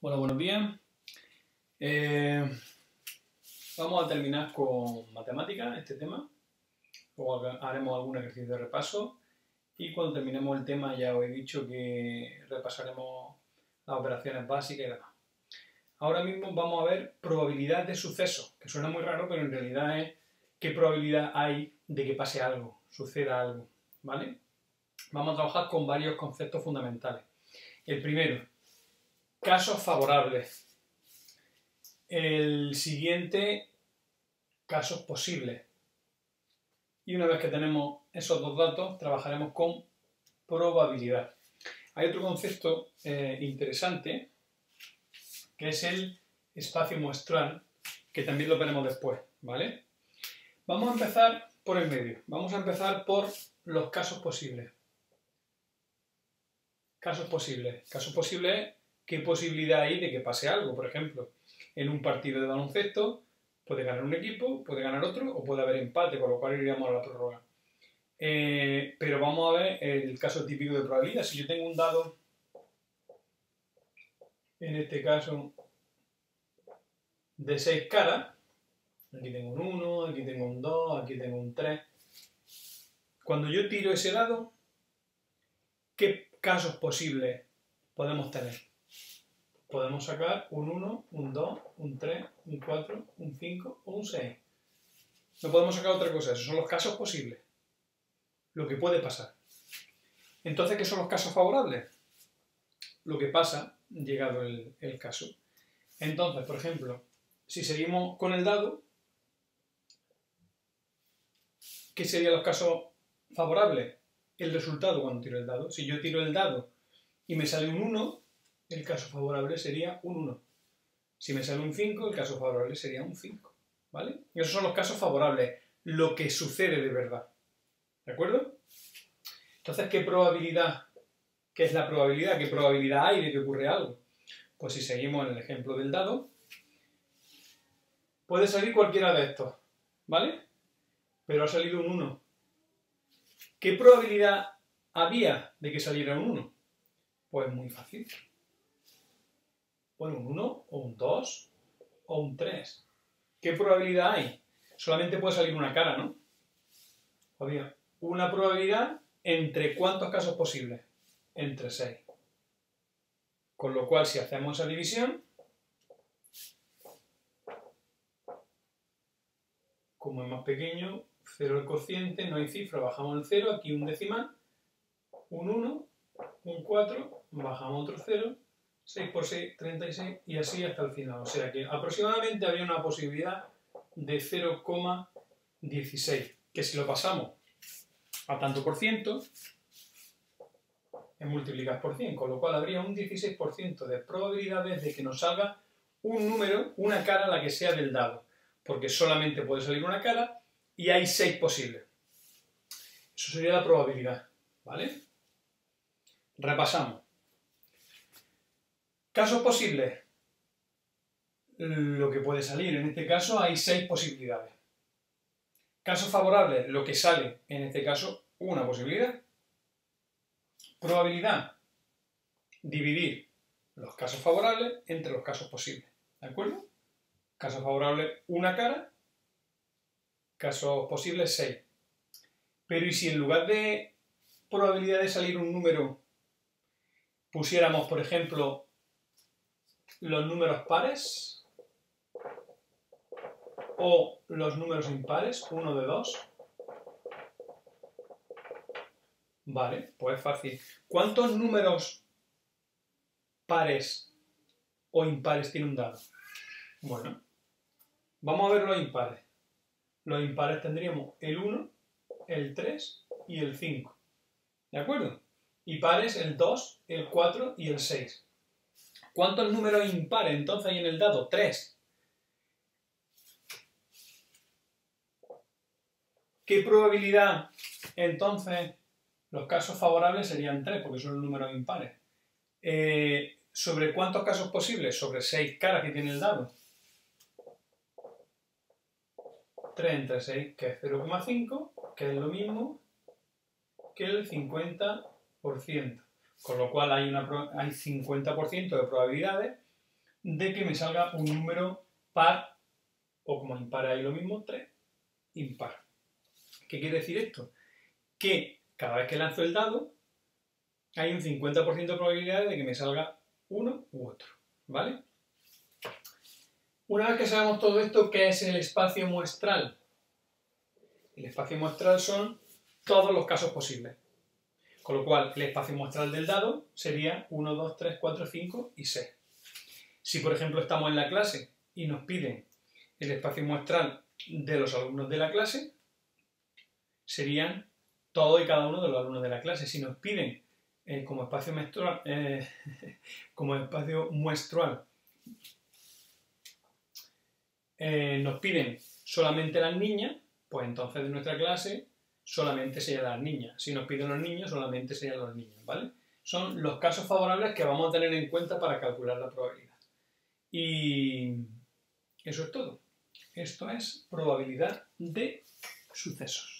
Hola, buenos días. Eh, vamos a terminar con matemáticas, este tema. Luego haremos algún ejercicio de repaso. Y cuando terminemos el tema ya os he dicho que repasaremos las operaciones básicas y demás. Ahora mismo vamos a ver probabilidad de suceso, que suena muy raro, pero en realidad es qué probabilidad hay de que pase algo, suceda algo. ¿Vale? Vamos a trabajar con varios conceptos fundamentales. El primero, casos favorables. El siguiente, casos posibles. Y una vez que tenemos esos dos datos, trabajaremos con probabilidad. Hay otro concepto eh, interesante, que es el espacio muestral, que también lo veremos después, ¿vale? Vamos a empezar por el medio. Vamos a empezar por los casos posibles. Casos posibles. Casos posibles qué posibilidad hay de que pase algo. Por ejemplo, en un partido de baloncesto puede ganar un equipo, puede ganar otro o puede haber empate, con lo cual iríamos a la prórroga. Eh, pero vamos a ver el caso típico de probabilidad. Si yo tengo un dado, en este caso, de 6 caras, aquí tengo un 1, aquí tengo un 2, aquí tengo un 3. Cuando yo tiro ese dado, ¿qué casos posibles podemos tener? Podemos sacar un 1, un 2, un 3, un 4, un 5 o un 6. No podemos sacar otra cosa, esos son los casos posibles. Lo que puede pasar. Entonces, ¿qué son los casos favorables? Lo que pasa, llegado el, el caso. Entonces, por ejemplo, si seguimos con el dado, ¿qué serían los casos favorables? El resultado cuando tiro el dado. Si yo tiro el dado y me sale un 1, el caso favorable sería un 1. Si me sale un 5, el caso favorable sería un 5. ¿Vale? Y esos son los casos favorables, lo que sucede de verdad. ¿De acuerdo? Entonces, ¿qué probabilidad? ¿Qué es la probabilidad? ¿Qué probabilidad hay de que ocurra algo? Pues si seguimos en el ejemplo del dado, puede salir cualquiera de estos, ¿vale? Pero ha salido un 1. ¿Qué probabilidad había de que saliera un 1? Pues muy fácil. Bueno, un 1 o un 2 o un 3. ¿Qué probabilidad hay? Solamente puede salir una cara, ¿no? Había una probabilidad entre cuántos casos posibles? Entre 6. Con lo cual, si hacemos esa división, como es más pequeño, 0 el cociente, no hay cifra, bajamos el 0, aquí un decimal, un 1, un 4, bajamos otro 0, 6 por 6, 36 y así hasta el final. O sea que aproximadamente habría una posibilidad de 0,16, que si lo pasamos a tanto por ciento, es multiplicar por 100, con lo cual habría un 16% de probabilidades de que nos salga un número, una cara, la que sea del dado, porque solamente puede salir una cara y hay 6 posibles. Eso sería la probabilidad, ¿vale? Repasamos. Casos posibles. Lo que puede salir. En este caso hay seis posibilidades. Casos favorables. Lo que sale. En este caso, una posibilidad. Probabilidad. Dividir los casos favorables entre los casos posibles. ¿De acuerdo? Caso favorable, una cara. Casos posibles, seis. Pero ¿y si en lugar de probabilidad de salir un número pusiéramos, por ejemplo, los números pares o los números impares, uno de dos. Vale, pues fácil. ¿Cuántos números pares o impares tiene un dado? Bueno, vamos a ver los impares. Los impares tendríamos el 1, el 3 y el 5. ¿De acuerdo? Y pares el 2, el 4 y el 6. ¿Cuántos números impares entonces hay en el dado? Tres. ¿Qué probabilidad entonces los casos favorables serían tres, porque son números impares? Eh, ¿Sobre cuántos casos posibles? Sobre seis caras que tiene el dado. 3 entre 6, que es 0,5, que es lo mismo que el 50%. Con lo cual hay, una, hay 50% de probabilidades de que me salga un número par o como impar ahí lo mismo, 3, impar. ¿Qué quiere decir esto? Que cada vez que lanzo el dado hay un 50% de probabilidad de que me salga uno u otro, ¿vale? Una vez que sabemos todo esto, ¿qué es el espacio muestral? El espacio muestral son todos los casos posibles. Con lo cual, el espacio muestral del dado sería 1, 2, 3, 4, 5 y 6. Si, por ejemplo, estamos en la clase y nos piden el espacio muestral de los alumnos de la clase, serían todos y cada uno de los alumnos de la clase. Si nos piden eh, como espacio muestral, eh, como espacio muestral eh, nos piden solamente las niñas, pues entonces de nuestra clase solamente serían las niñas. Si nos piden los niños, solamente serían los niños, ¿vale? Son los casos favorables que vamos a tener en cuenta para calcular la probabilidad. Y eso es todo. Esto es probabilidad de sucesos.